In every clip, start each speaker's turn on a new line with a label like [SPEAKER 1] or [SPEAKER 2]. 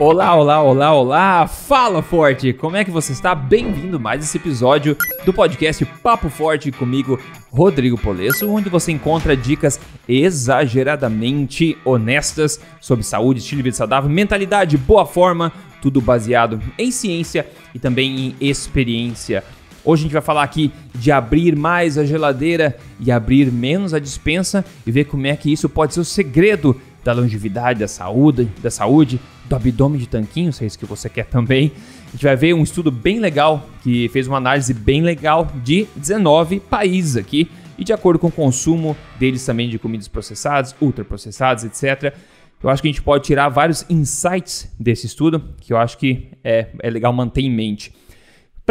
[SPEAKER 1] Olá, olá, olá, olá! Fala Forte! Como é que você está? Bem-vindo a mais esse episódio do podcast Papo Forte comigo, Rodrigo Polesso, onde você encontra dicas exageradamente honestas sobre saúde, estilo de vida saudável, mentalidade, boa forma, tudo baseado em ciência e também em experiência. Hoje a gente vai falar aqui de abrir mais a geladeira e abrir menos a dispensa e ver como é que isso pode ser o segredo da longevidade, da saúde, da saúde, do abdômen de tanquinho, se é isso que você quer também. A gente vai ver um estudo bem legal que fez uma análise bem legal de 19 países aqui e de acordo com o consumo deles também de comidas processadas, ultraprocessadas, etc. Eu acho que a gente pode tirar vários insights desse estudo que eu acho que é, é legal manter em mente.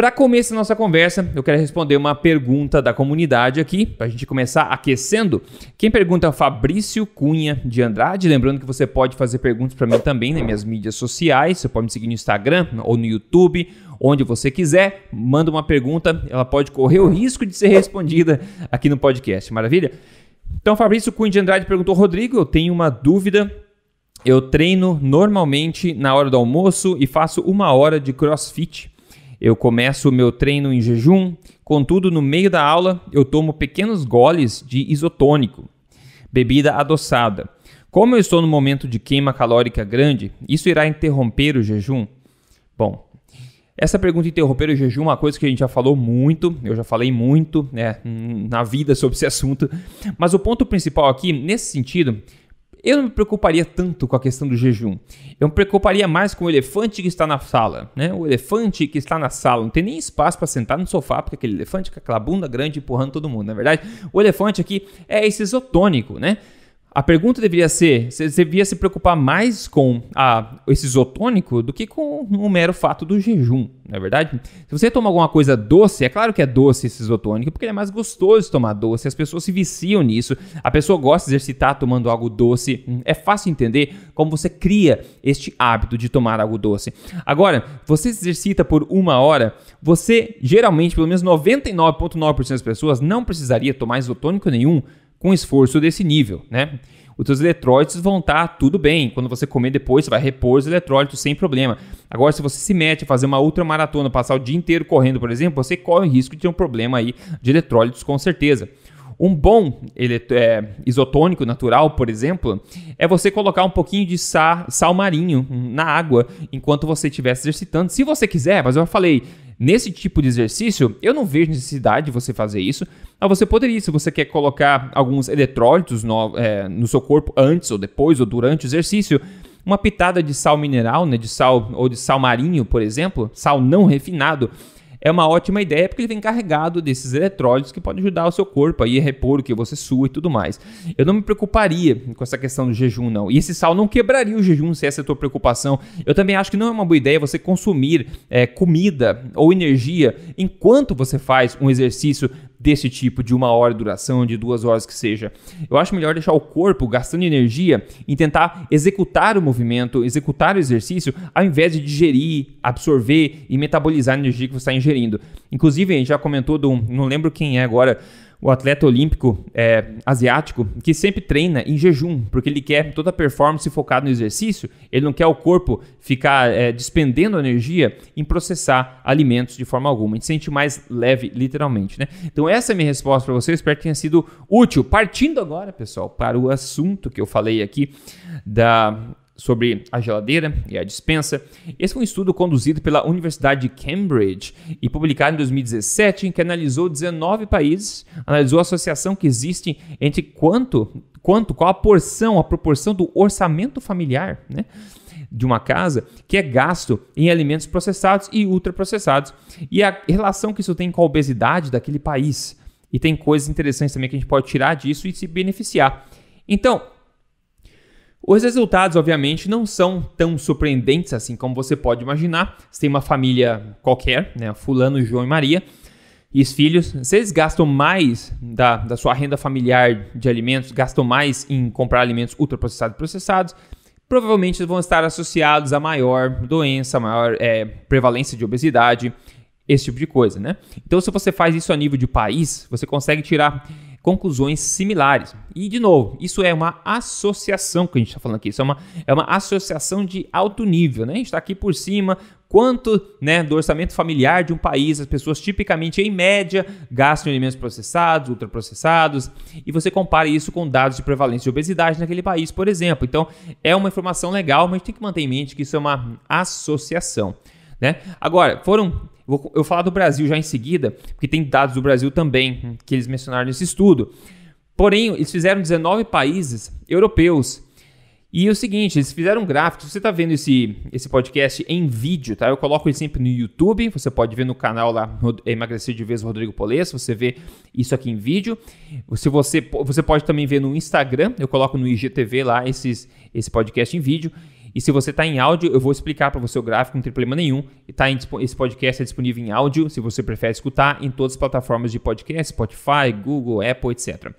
[SPEAKER 1] Para começar nossa conversa, eu quero responder uma pergunta da comunidade aqui, para a gente começar aquecendo. Quem pergunta é o Fabrício Cunha de Andrade. Lembrando que você pode fazer perguntas para mim também nas minhas mídias sociais. Você pode me seguir no Instagram ou no YouTube, onde você quiser. Manda uma pergunta, ela pode correr o risco de ser respondida aqui no podcast. Maravilha? Então, Fabrício Cunha de Andrade perguntou: Rodrigo, eu tenho uma dúvida. Eu treino normalmente na hora do almoço e faço uma hora de crossfit. Eu começo o meu treino em jejum, contudo, no meio da aula eu tomo pequenos goles de isotônico, bebida adoçada. Como eu estou no momento de queima calórica grande, isso irá interromper o jejum? Bom, essa pergunta interromper o jejum é uma coisa que a gente já falou muito, eu já falei muito né, na vida sobre esse assunto, mas o ponto principal aqui, nesse sentido, eu não me preocuparia tanto com a questão do jejum. Eu me preocuparia mais com o elefante que está na sala, né? O elefante que está na sala. Não tem nem espaço para sentar no sofá, porque aquele elefante com aquela bunda grande empurrando todo mundo, na é verdade. O elefante aqui é esse isotônico, né? A pergunta deveria ser: você devia se preocupar mais com a, esse isotônico do que com o mero fato do jejum, não é verdade? Se você toma alguma coisa doce, é claro que é doce esse isotônico, porque é mais gostoso tomar doce, as pessoas se viciam nisso, a pessoa gosta de exercitar tomando algo doce, é fácil entender como você cria este hábito de tomar algo doce. Agora, você se exercita por uma hora, você geralmente, pelo menos 99,9% das pessoas, não precisaria tomar isotônico nenhum com esforço desse nível, né? Os seus eletrólitos vão estar tá tudo bem. Quando você comer depois, você vai repor os eletrólitos sem problema. Agora, se você se mete a fazer uma ultramaratona, passar o dia inteiro correndo, por exemplo, você corre o risco de ter um problema aí de eletrólitos com certeza. Um bom é, isotônico natural, por exemplo, é você colocar um pouquinho de sal, sal marinho na água enquanto você estiver se exercitando. Se você quiser, mas eu falei, nesse tipo de exercício, eu não vejo necessidade de você fazer isso. Mas você poderia, se você quer colocar alguns eletrólitos no, é, no seu corpo antes ou depois ou durante o exercício, uma pitada de sal mineral, né, de sal ou de sal marinho, por exemplo, sal não refinado, é uma ótima ideia porque ele vem carregado desses eletrólitos que podem ajudar o seu corpo a repor o que você sua e tudo mais. Eu não me preocuparia com essa questão do jejum, não. E esse sal não quebraria o jejum se essa é a tua preocupação. Eu também acho que não é uma boa ideia você consumir é, comida ou energia enquanto você faz um exercício desse tipo, de uma hora de duração, de duas horas que seja. Eu acho melhor deixar o corpo gastando energia em tentar executar o movimento, executar o exercício, ao invés de digerir, absorver e metabolizar a energia que você está ingerindo. Inclusive, a gente já comentou, do, não lembro quem é agora, o atleta olímpico é, asiático que sempre treina em jejum, porque ele quer toda a performance focada no exercício, ele não quer o corpo ficar é, despendendo energia em processar alimentos de forma alguma. A gente se sente mais leve, literalmente. Né? Então, essa é a minha resposta para você. espero que tenha sido útil. Partindo agora, pessoal, para o assunto que eu falei aqui da sobre a geladeira e a dispensa. Esse foi um estudo conduzido pela Universidade de Cambridge e publicado em 2017, em que analisou 19 países, analisou a associação que existe entre quanto, quanto, qual a porção, a proporção do orçamento familiar, né? de uma casa que é gasto em alimentos processados e ultraprocessados e a relação que isso tem com a obesidade daquele país. E tem coisas interessantes também que a gente pode tirar disso e se beneficiar. Então, os resultados, obviamente, não são tão surpreendentes assim como você pode imaginar. Você tem uma família qualquer, né? Fulano, João e Maria, e os filhos, eles gastam mais da, da sua renda familiar de alimentos, gastam mais em comprar alimentos ultraprocessados e processados, provavelmente vão estar associados a maior doença, maior é, prevalência de obesidade, esse tipo de coisa, né? Então, se você faz isso a nível de país, você consegue tirar conclusões similares. E, de novo, isso é uma associação que a gente está falando aqui. Isso é uma, é uma associação de alto nível. Né? A gente está aqui por cima, quanto né, do orçamento familiar de um país as pessoas tipicamente, em média, gastam em alimentos processados, ultraprocessados, e você compara isso com dados de prevalência de obesidade naquele país, por exemplo. Então, é uma informação legal, mas tem que manter em mente que isso é uma associação. Né? Agora, foram. Eu vou falar do Brasil já em seguida, porque tem dados do Brasil também que eles mencionaram nesse estudo. Porém, eles fizeram 19 países europeus e é o seguinte, eles fizeram um gráfico. Se você está vendo esse, esse podcast em vídeo, tá? Eu coloco ele sempre no YouTube. Você pode ver no canal lá, Emagrecer de Vez Rodrigo Polesso. Você vê isso aqui em vídeo. Se você, você pode também ver no Instagram. Eu coloco no IGTV lá esses, esse podcast em vídeo. E se você está em áudio, eu vou explicar para você o gráfico, não tem problema nenhum. Tá em, esse podcast é disponível em áudio, se você prefere escutar, em todas as plataformas de podcast, Spotify, Google, Apple, etc.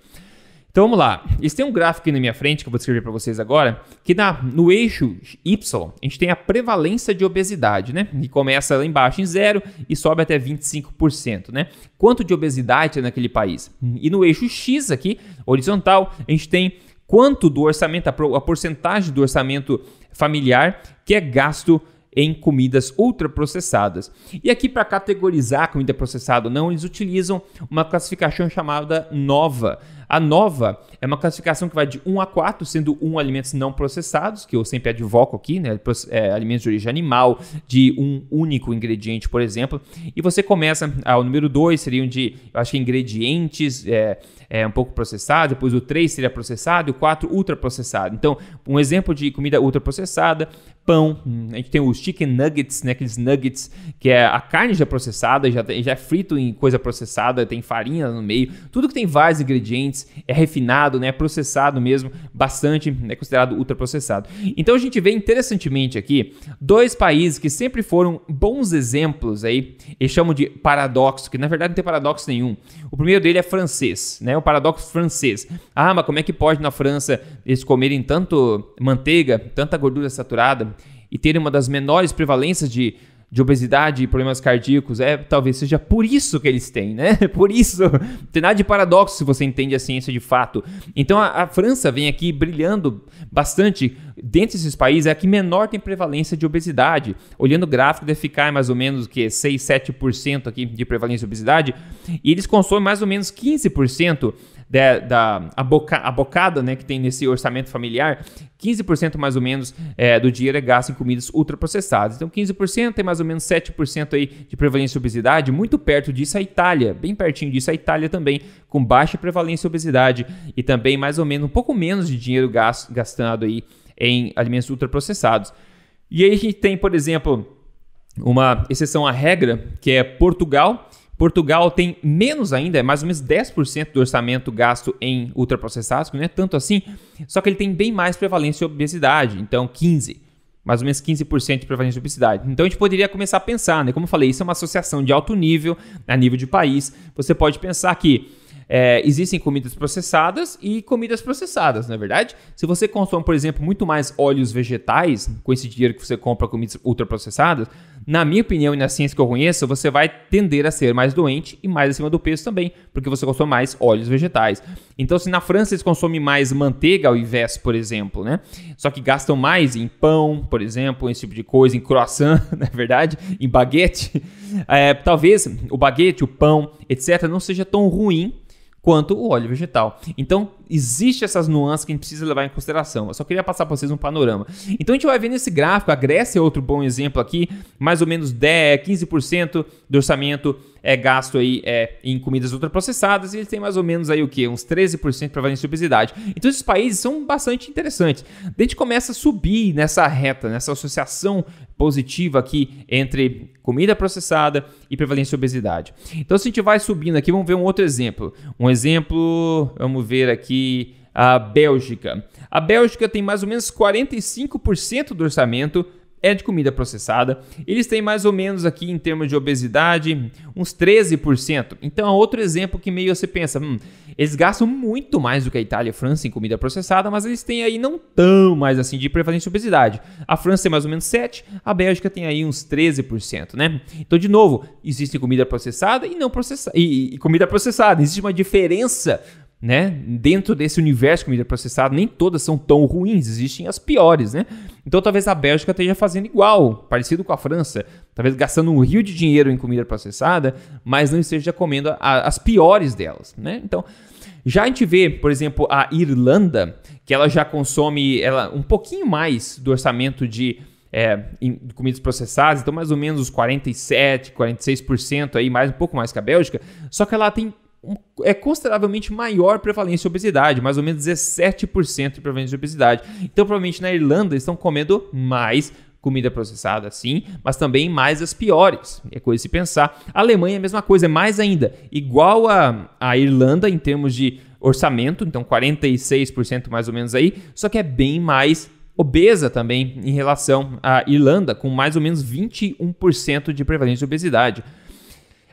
[SPEAKER 1] Então vamos lá. Eles têm um gráfico aqui na minha frente que eu vou descrever para vocês agora, que na, no eixo Y a gente tem a prevalência de obesidade, né? Que começa lá embaixo em zero e sobe até 25%, né? Quanto de obesidade tem naquele país? E no eixo X aqui, horizontal, a gente tem quanto do orçamento, a porcentagem do orçamento familiar que é gasto em comidas ultraprocessadas. E aqui, para categorizar comida processada ou não, eles utilizam uma classificação chamada NOVA. A nova é uma classificação que vai de 1 a 4, sendo 1 alimentos não processados, que eu sempre advoco aqui, né? É, alimentos de origem animal, de um único ingrediente, por exemplo. E você começa, ah, o número 2 seriam de, eu acho que ingredientes, é, é um pouco processado, depois o 3 seria processado e o 4 ultraprocessado. Então, um exemplo de comida ultraprocessada, pão, hum, a gente tem os chicken nuggets, né, aqueles nuggets que é a carne já processada, já, já é frito em coisa processada, tem farinha no meio, tudo que tem vários ingredientes, é refinado, né, é processado mesmo, bastante, é considerado ultraprocessado. Então a gente vê interessantemente aqui dois países que sempre foram bons exemplos aí, eles chamam de paradoxo, que na verdade não tem paradoxo nenhum. O primeiro dele é francês, né, o paradoxo francês. Ah, mas como é que pode na França eles comerem tanto manteiga, tanta gordura saturada e terem uma das menores prevalências de de obesidade e problemas cardíacos, é talvez seja por isso que eles têm, né? Por isso, não tem nada de paradoxo se você entende a ciência de fato. Então a, a França vem aqui brilhando bastante dentre esses países, é a que menor tem prevalência de obesidade. Olhando o gráfico, deve ficar mais ou menos que 6, 7% aqui de prevalência de obesidade, e eles consomem mais ou menos 15% da, da a, boca, a bocada né, que tem nesse orçamento familiar, 15% mais ou menos é, do dinheiro é gasto em comidas ultraprocessadas. Então 15% tem mais ou menos 7% aí de prevalência de obesidade, muito perto disso a Itália, bem pertinho disso a Itália também, com baixa prevalência de obesidade e também mais ou menos um pouco menos de dinheiro gasto, gastado aí em alimentos ultraprocessados. E aí a gente tem, por exemplo, uma exceção à regra, que é Portugal, Portugal tem menos ainda, é mais ou menos 10% do orçamento gasto em ultraprocessados, que não é tanto assim, só que ele tem bem mais prevalência de obesidade, então 15%, mais ou menos 15% de prevalência de obesidade. Então a gente poderia começar a pensar, né? Como eu falei, isso é uma associação de alto nível, a nível de país. Você pode pensar que é, existem comidas processadas e comidas processadas, não é verdade? Se você consome, por exemplo, muito mais óleos vegetais, com esse dinheiro que você compra comidas ultraprocessadas, na minha opinião e na ciência que eu conheço, você vai tender a ser mais doente e mais acima do peso também, porque você consome mais óleos vegetais. Então, se na França eles consomem mais manteiga ao invés, por exemplo, né? Só que gastam mais em pão, por exemplo, esse tipo de coisa, em croissant, na é verdade, em baguete. É, talvez o baguete, o pão, etc., não seja tão ruim quanto o óleo vegetal. Então, existe essas nuances que a gente precisa levar em consideração. Eu só queria passar para vocês um panorama. Então, a gente vai ver nesse gráfico, a Grécia é outro bom exemplo aqui, mais ou menos 10, 15% do orçamento é gasto aí é, em comidas ultraprocessadas e eles têm mais ou menos aí o que? Uns 13% de prevalência de obesidade. Então esses países são bastante interessantes. A gente começa a subir nessa reta, nessa associação positiva aqui entre comida processada e prevalência de obesidade. Então se a gente vai subindo aqui, vamos ver um outro exemplo. Um exemplo, vamos ver aqui a Bélgica. A Bélgica tem mais ou menos 45% do orçamento é de comida processada. Eles têm mais ou menos aqui em termos de obesidade uns 13%. Então é outro exemplo que meio você pensa, hum, eles gastam muito mais do que a Itália e a França em comida processada, mas eles têm aí não tão mais assim de prevalência de obesidade. A França tem mais ou menos 7, a Bélgica tem aí uns 13%, né? Então de novo, existe comida processada e não processada e, e comida processada. Existe uma diferença né? Dentro desse universo de comida processada, nem todas são tão ruins, existem as piores, né? Então talvez a Bélgica esteja fazendo igual, parecido com a França, talvez gastando um rio de dinheiro em comida processada, mas não esteja comendo a, as piores delas, né? Então, já a gente vê, por exemplo, a Irlanda, que ela já consome ela um pouquinho mais do orçamento de é, em comidas processadas, então mais ou menos os 47, 46% aí, mais um pouco mais que a Bélgica, só que ela tem é consideravelmente maior prevalência de obesidade, mais ou menos 17% de prevalência de obesidade. Então, provavelmente na Irlanda estão comendo mais comida processada, sim, mas também mais as piores. É coisa de se pensar. A Alemanha é a mesma coisa, é mais ainda. Igual a, a Irlanda em termos de orçamento, então 46% mais ou menos aí, só que é bem mais obesa também em relação à Irlanda, com mais ou menos 21% de prevalência de obesidade.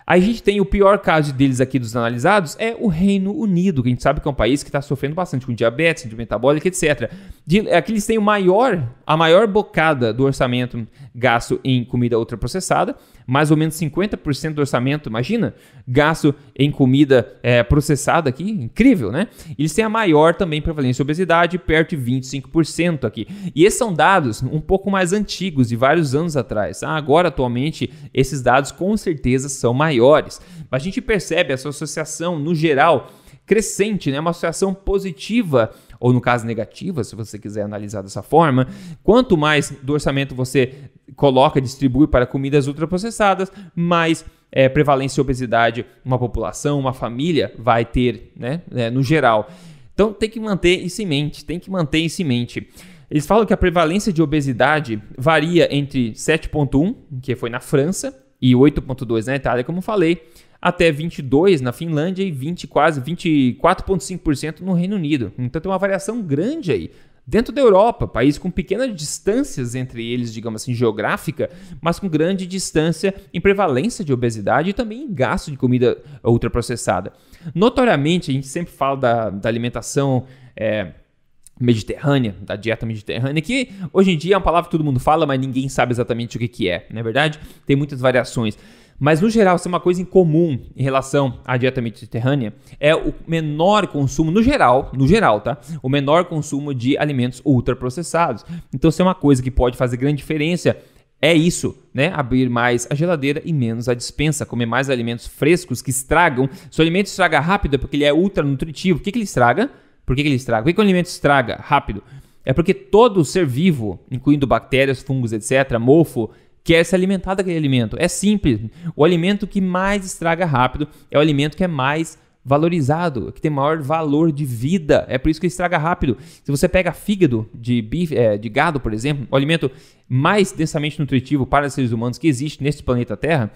[SPEAKER 1] A gente tem o pior caso deles aqui dos analisados, é o Reino Unido, que a gente sabe que é um país que está sofrendo bastante com diabetes, metabólica, etc. De, aqui eles têm o maior, a maior bocada do orçamento gasto em comida ultraprocessada, mais ou menos 50% do orçamento, imagina, gasto em comida é, processada aqui, incrível, né? Eles têm a maior também prevalência de obesidade, perto de 25% aqui. E esses são dados um pouco mais antigos, de vários anos atrás. Ah, agora, atualmente, esses dados com certeza são maiores. Mas a gente percebe essa associação, no geral, crescente, né? uma associação positiva ou no caso negativa, se você quiser analisar dessa forma, quanto mais do orçamento você coloca, distribui para comidas ultraprocessadas, mais é, prevalência de obesidade uma população, uma família vai ter, né, é, no geral. Então tem que manter isso em mente, tem que manter isso em mente. Eles falam que a prevalência de obesidade varia entre 7,1, que foi na França, e 8,2 na Itália, como falei, até 22 na Finlândia e 20 quase 24,5% no Reino Unido. Então tem uma variação grande aí. Dentro da Europa, país com pequenas distâncias entre eles, digamos assim, geográfica, mas com grande distância em prevalência de obesidade e também em gasto de comida ultraprocessada. Notoriamente, a gente sempre fala da, da alimentação é, mediterrânea, da dieta mediterrânea, que hoje em dia é uma palavra que todo mundo fala, mas ninguém sabe exatamente o que, que é, não é verdade? Tem muitas variações. Mas no geral, se é uma coisa em comum em relação à dieta mediterrânea é o menor consumo, no geral, no geral, tá? O menor consumo de alimentos ultraprocessados. Então, se é uma coisa que pode fazer grande diferença, é isso, né? Abrir mais a geladeira e menos a dispensa, comer mais alimentos frescos que estragam. Se o alimento estraga rápido é porque ele é ultra nutritivo. Por que, que ele estraga? Por que, que ele estraga? Por que, que o alimento estraga rápido? É porque todo ser vivo, incluindo bactérias, fungos, etc., mofo, quer se alimentar daquele alimento. É simples. O alimento que mais estraga rápido é o alimento que é mais valorizado, que tem maior valor de vida. É por isso que estraga rápido. Se você pega fígado de, bife, é, de gado, por exemplo, o alimento mais densamente nutritivo para seres humanos que existe neste planeta Terra,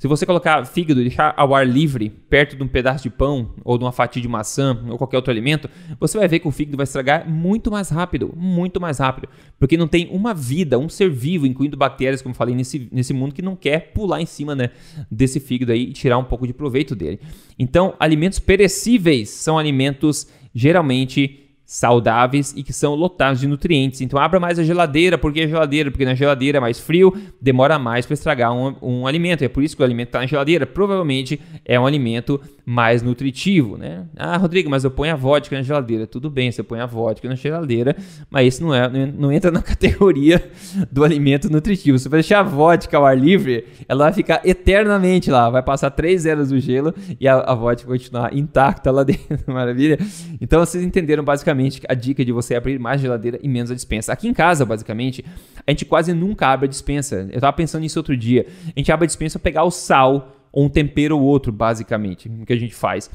[SPEAKER 1] se você colocar fígado e deixar ao ar livre, perto de um pedaço de pão, ou de uma fatia de maçã, ou qualquer outro alimento, você vai ver que o fígado vai estragar muito mais rápido, muito mais rápido. Porque não tem uma vida, um ser vivo, incluindo bactérias, como falei, nesse, nesse mundo, que não quer pular em cima né, desse fígado aí e tirar um pouco de proveito dele. Então, alimentos perecíveis são alimentos geralmente saudáveis e que são lotados de nutrientes. Então abra mais a geladeira, porque a geladeira, porque na geladeira é mais frio, demora mais para estragar um, um, alimento. É por isso que o alimento está na geladeira. Provavelmente é um alimento mais nutritivo, né? Ah, Rodrigo, mas eu ponho a vodka na geladeira. Tudo bem, você põe a vodka na geladeira, mas isso não é não entra na categoria do alimento nutritivo. Se você deixar a vodka ao ar livre, ela vai ficar eternamente lá, vai passar três eras do gelo e a, a vodka continuar intacta lá dentro. Maravilha? Então vocês entenderam basicamente basicamente a dica de você abrir mais geladeira e menos a dispensa. Aqui em casa, basicamente, a gente quase nunca abre a dispensa. Eu tava pensando nisso outro dia. A gente abre a dispensa para pegar o sal ou um tempero ou outro, basicamente, o que a gente faz.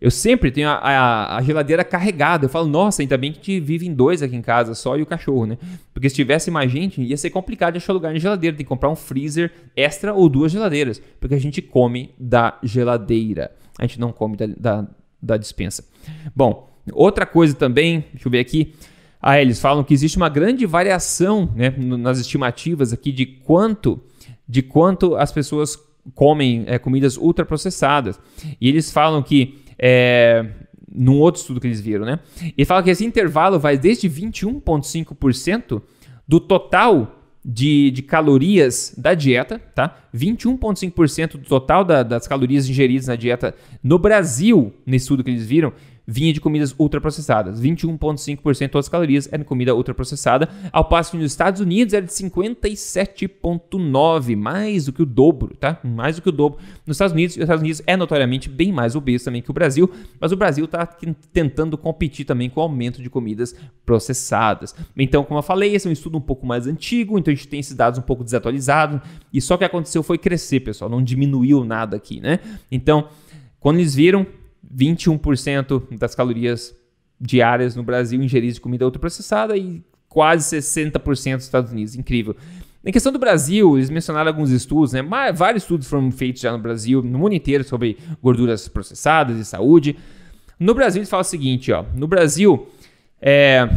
[SPEAKER 1] Eu sempre tenho a, a, a, geladeira carregada. Eu falo, nossa, ainda bem que a gente vive em dois aqui em casa, só e o cachorro, né? Porque se tivesse mais gente, ia ser complicado de achar lugar na geladeira. Tem que comprar um freezer extra ou duas geladeiras. Porque a gente come da geladeira. A gente não come da, da, da dispensa. Bom, Outra coisa também, deixa eu ver aqui. Ah, eles falam que existe uma grande variação né, nas estimativas aqui de quanto, de quanto as pessoas comem é, comidas ultraprocessadas. E eles falam que é, num outro estudo que eles viram, né? E falam que esse intervalo vai desde 21,5% do total de, de calorias da dieta, tá? 21,5% do total da, das calorias ingeridas na dieta no Brasil, nesse estudo que eles viram, vinha de comidas ultraprocessadas. 21,5% das calorias era de comida ultraprocessada, ao passo que nos Estados Unidos era de 57,9%, mais do que o dobro, tá? Mais do que o dobro. Nos Estados Unidos, os Estados Unidos é notoriamente bem mais obeso também que o Brasil, mas o Brasil está tentando competir também com o aumento de comidas processadas. Então, como eu falei, esse é um estudo um pouco mais antigo, então a gente tem esses dados um pouco desatualizados, e só o que aconteceu foi crescer, pessoal, não diminuiu nada aqui, né? Então, quando eles viram 21% das calorias diárias no Brasil ingeridas de comida ultraprocessada e quase 60% nos Estados Unidos. Incrível. Na questão do Brasil, eles mencionaram alguns estudos, né? vários estudos foram feitos já no Brasil, no mundo inteiro, sobre gorduras processadas e saúde. No Brasil, eles falam o seguinte: ó, no Brasil, é,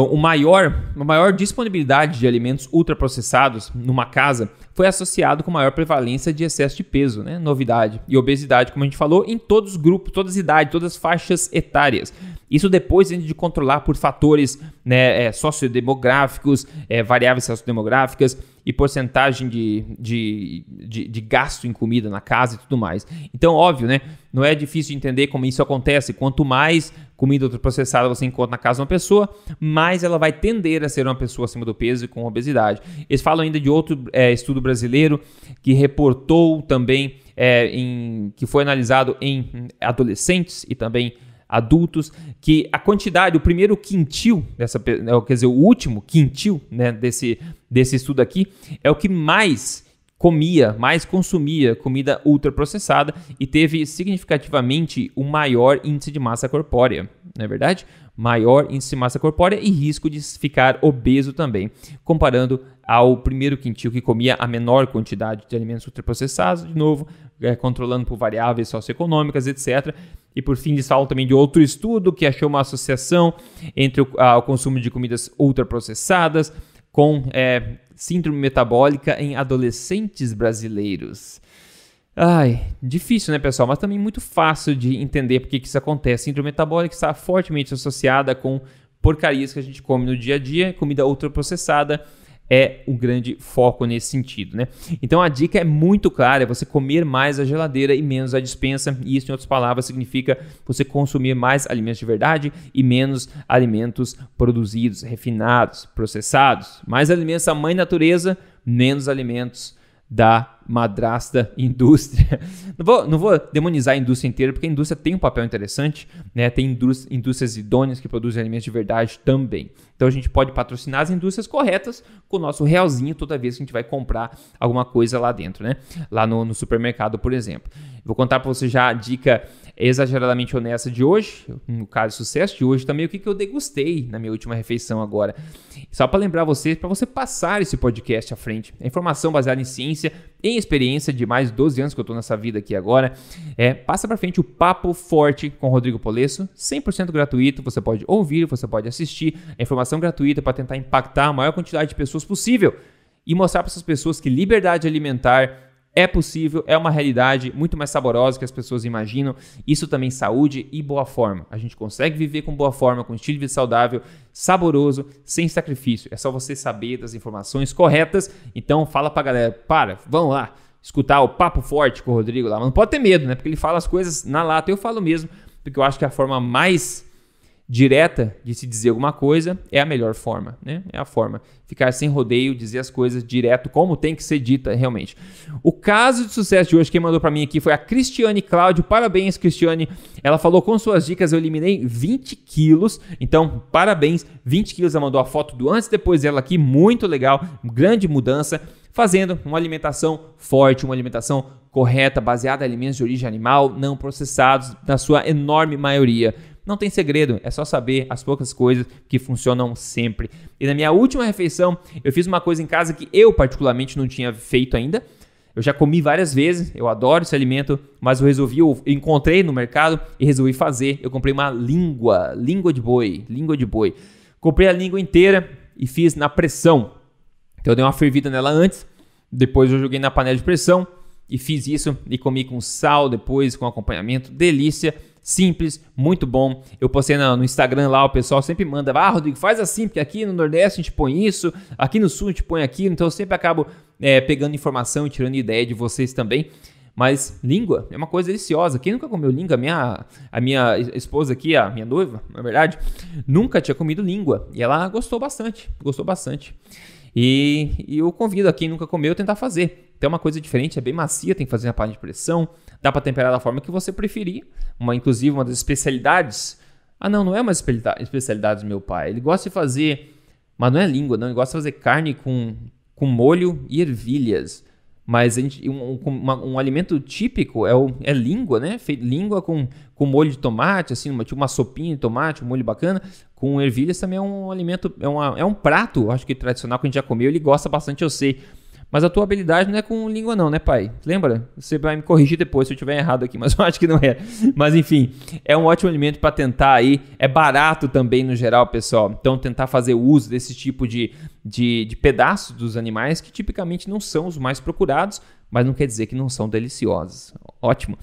[SPEAKER 1] o maior, a maior disponibilidade de alimentos ultraprocessados numa casa foi associado com maior prevalência de excesso de peso, né? novidade, e obesidade, como a gente falou, em todos os grupos, todas as idades, todas as faixas etárias. Isso depois de controlar por fatores né, é, sociodemográficos, é, variáveis sociodemográficas e porcentagem de, de, de, de, gasto em comida na casa e tudo mais. Então, óbvio, né? Não é difícil de entender como isso acontece. Quanto mais comida ultraprocessada você encontra na casa de uma pessoa, mais ela vai tender a ser uma pessoa acima do peso e com obesidade. Eles falam ainda de outro é, estudo brasileiro que reportou também, é, em, que foi analisado em adolescentes e também adultos, que a quantidade, o primeiro quintil, dessa, né, quer dizer, o último quintil né, desse, desse estudo aqui, é o que mais comia, mais consumia comida ultraprocessada e teve significativamente um maior índice de massa corpórea, não é verdade? Maior índice de massa corpórea e risco de ficar obeso também, comparando ao primeiro quintil que comia a menor quantidade de alimentos ultraprocessados, de novo, é, controlando por variáveis socioeconômicas, etc. E por fim, eles falam também de outro estudo que achou uma associação entre o, a, o consumo de comidas ultraprocessadas com é, síndrome metabólica em adolescentes brasileiros. Ai, difícil, né, pessoal? Mas também muito fácil de entender porque que isso acontece. Síndrome metabólica está fortemente associada com porcarias que a gente come no dia a dia, comida ultraprocessada é o grande foco nesse sentido, né? Então a dica é muito clara, é você comer mais a geladeira e menos a dispensa, e isso em outras palavras significa você consumir mais alimentos de verdade e menos alimentos produzidos, refinados, processados. Mais alimentos da mãe natureza, menos alimentos da madrasta indústria. Não vou, não vou demonizar a indústria inteira, porque a indústria tem um papel interessante, né? tem indústrias idôneas que produzem alimentos de verdade também. Então a gente pode patrocinar as indústrias corretas com o nosso realzinho toda vez que a gente vai comprar alguma coisa lá dentro, né? Lá no, no supermercado, por exemplo. Vou contar para você já a dica exageradamente honesta de hoje, no caso sucesso de hoje também, o que, que eu degustei na minha última refeição agora. Só para lembrar vocês, para você passar esse podcast à frente. A informação baseada em ciência, em experiência de mais de 12 anos que eu estou nessa vida aqui agora, é passa para frente o Papo Forte com Rodrigo Polesso, 100% gratuito, você pode ouvir, você pode assistir, a informação gratuita para tentar impactar a maior quantidade de pessoas possível e mostrar para essas pessoas que liberdade alimentar é possível, é uma realidade muito mais saborosa que as pessoas imaginam. Isso também saúde e boa forma. A gente consegue viver com boa forma, com estilo de vida saudável, saboroso, sem sacrifício. É só você saber das informações corretas. Então fala pra galera, para, vamos lá, escutar o papo forte com o Rodrigo lá. Mas não pode ter medo, né? Porque ele fala as coisas na lata. Eu falo mesmo, porque eu acho que é a forma mais direta de se dizer alguma coisa é a melhor forma, né? É a forma. Ficar sem rodeio, dizer as coisas direto como tem que ser dita realmente. O caso de sucesso de hoje, quem mandou para mim aqui foi a Cristiane Cláudio. Parabéns, Cristiane. Ela falou com suas dicas, eu eliminei 20 quilos. Então, parabéns. 20 quilos, ela mandou a foto do antes e depois dela aqui. Muito legal, grande mudança. Fazendo uma alimentação forte, uma alimentação correta, baseada em alimentos de origem animal, não processados, na sua enorme maioria. Não tem segredo, é só saber as poucas coisas que funcionam sempre. E na minha última refeição, eu fiz uma coisa em casa que eu particularmente não tinha feito ainda. Eu já comi várias vezes, eu adoro esse alimento, mas eu resolvi, eu encontrei no mercado e resolvi fazer. Eu comprei uma língua, língua de boi, língua de boi. Comprei a língua inteira e fiz na pressão. Então eu dei uma fervida nela antes, depois eu joguei na panela de pressão e fiz isso e comi com sal depois, com acompanhamento, delícia simples, muito bom. Eu postei no, Instagram lá, o pessoal sempre manda, ah, Rodrigo, faz assim, porque aqui no Nordeste a gente põe isso, aqui no Sul a gente põe aquilo, então eu sempre acabo é, pegando informação e tirando ideia de vocês também. Mas língua é uma coisa deliciosa. Quem nunca comeu língua? A minha, a minha esposa aqui, a minha noiva, na verdade, nunca tinha comido língua. E ela gostou bastante. Gostou bastante. E, e eu convido a quem nunca comeu tentar fazer. Tem uma coisa diferente, é bem macia, tem que fazer na panela de pressão. Dá para temperar da forma que você preferir. Uma, inclusive, uma das especialidades. Ah, não, não é uma especialidade do meu pai. Ele gosta de fazer. Mas não é língua, não. Ele gosta de fazer carne com, com molho e ervilhas. Mas gente, um, um, um, alimento típico é, o, é língua, né? Feito, língua com, com molho de tomate, assim, uma, tipo uma sopinha de tomate, um molho bacana. Com ervilhas também é um alimento, é, uma, é um prato, acho que tradicional que a gente já comeu. Ele gosta bastante, eu sei. Mas a tua habilidade não é com língua, não, né, pai? Lembra? Você vai me corrigir depois se eu estiver errado aqui, mas eu acho que não é. Mas enfim, é um ótimo alimento para tentar aí. É barato também no geral, pessoal. Então, tentar fazer uso desse tipo de, de, de pedaços dos animais que tipicamente não são os mais procurados, mas não quer dizer que não são deliciosos. Ótimo.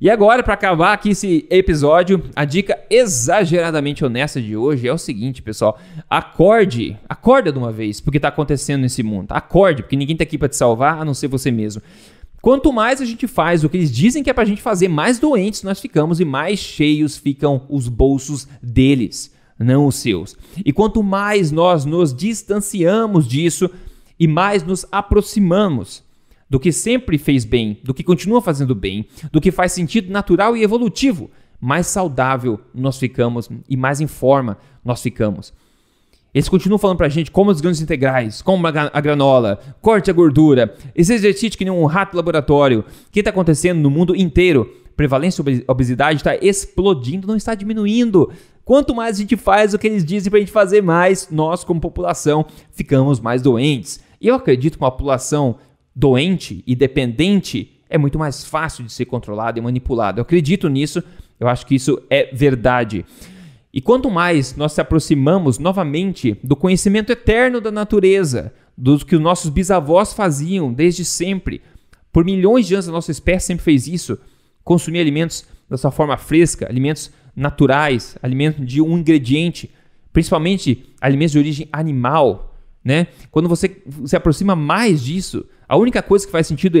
[SPEAKER 1] E agora, para acabar aqui esse episódio, a dica exageradamente honesta de hoje é o seguinte, pessoal: acorde, acorda de uma vez porque está acontecendo nesse mundo. Acorde, porque ninguém está aqui para te salvar a não ser você mesmo. Quanto mais a gente faz o que eles dizem que é para a gente fazer, mais doentes nós ficamos e mais cheios ficam os bolsos deles, não os seus. E quanto mais nós nos distanciamos disso e mais nos aproximamos do que sempre fez bem, do que continua fazendo bem, do que faz sentido natural e evolutivo, mais saudável nós ficamos e mais em forma nós ficamos. Eles continuam falando pra gente como os grãos integrais, como a granola, corte a gordura, esse exercício que nem um rato laboratório. O que está acontecendo no mundo inteiro? Prevalência de obesidade está explodindo, não está diminuindo. Quanto mais a gente faz o que eles dizem para a gente fazer, mais nós, como população, ficamos mais doentes. E eu acredito que uma população doente e dependente é muito mais fácil de ser controlado e manipulado. Eu acredito nisso, eu acho que isso é verdade. E quanto mais nós se aproximamos novamente do conhecimento eterno da natureza, do que os nossos bisavós faziam desde sempre, por milhões de anos a nossa espécie sempre fez isso, consumir alimentos da sua forma fresca, alimentos naturais, alimentos de um ingrediente, principalmente alimentos de origem animal, né? Quando você se aproxima mais disso, a única coisa que faz sentido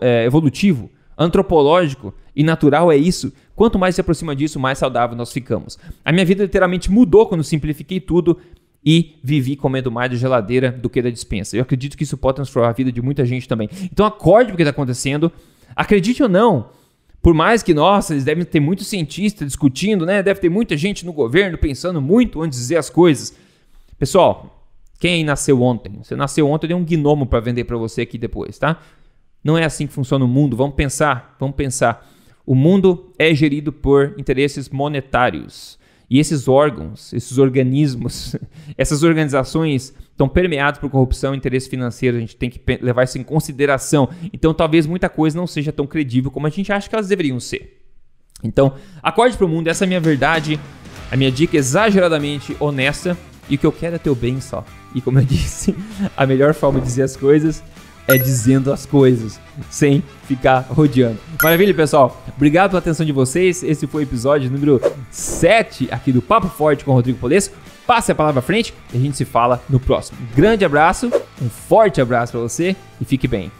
[SPEAKER 1] é, evolutivo, antropológico e natural é isso. Quanto mais se aproxima disso, mais saudável nós ficamos. A minha vida literalmente mudou quando simplifiquei tudo e vivi comendo mais da geladeira do que da dispensa. Eu acredito que isso pode transformar a vida de muita gente também. Então acorde o que está acontecendo. Acredite ou não, por mais que, nossa, eles devem ter muitos cientistas discutindo, né? Deve ter muita gente no governo pensando muito antes de dizer as coisas. Pessoal, quem nasceu ontem? Você nasceu ontem, eu dei um gnomo para vender para você aqui depois, tá? Não é assim que funciona o mundo. Vamos pensar, vamos pensar. O mundo é gerido por interesses monetários. E esses órgãos, esses organismos, essas organizações estão permeados por corrupção e interesse financeiro. A gente tem que levar isso em consideração. Então, talvez muita coisa não seja tão credível como a gente acha que elas deveriam ser. Então, acorde para o mundo. Essa é a minha verdade, a minha dica exageradamente honesta. E o que eu quero é teu bem só. E como eu disse, a melhor forma de dizer as coisas é dizendo as coisas, sem ficar rodeando. Maravilha, pessoal. Obrigado pela atenção de vocês. Esse foi o episódio número 7 aqui do Papo Forte com o Rodrigo Polesso. Passe a palavra à frente e a gente se fala no próximo. grande abraço, um forte abraço para você e fique bem.